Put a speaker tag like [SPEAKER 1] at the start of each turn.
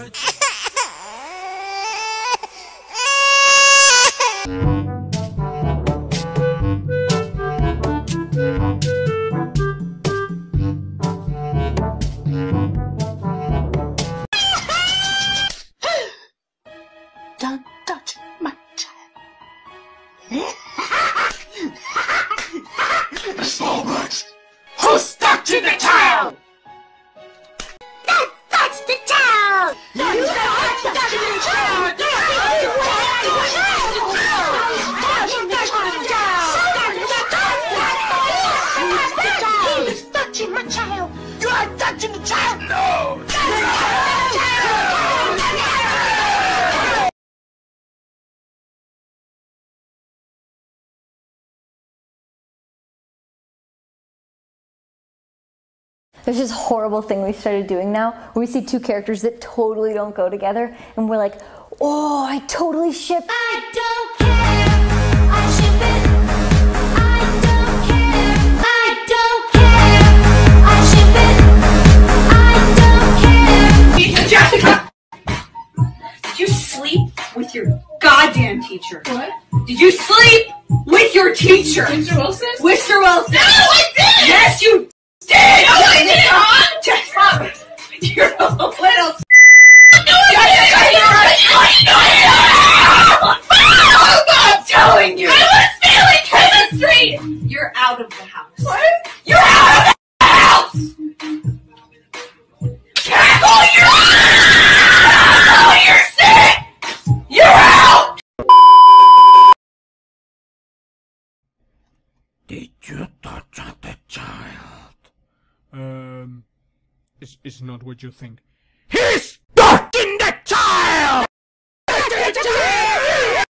[SPEAKER 1] Don't touch my child. Starbucks!
[SPEAKER 2] Who's stuck
[SPEAKER 1] to
[SPEAKER 2] the time?
[SPEAKER 1] touching my child! You are touching the child! No!
[SPEAKER 3] There's this horrible thing we started doing now where we see two characters that totally don't go together and we're like, oh, I totally ship. I don't care.
[SPEAKER 4] sleep with your goddamn teacher? What? Did you sleep with your teacher? Mr. Wilson? Mr. Wilson. No, I did! Yes, you did! No, I did!
[SPEAKER 2] You tortured the child.
[SPEAKER 5] Um, it's, it's not what you think.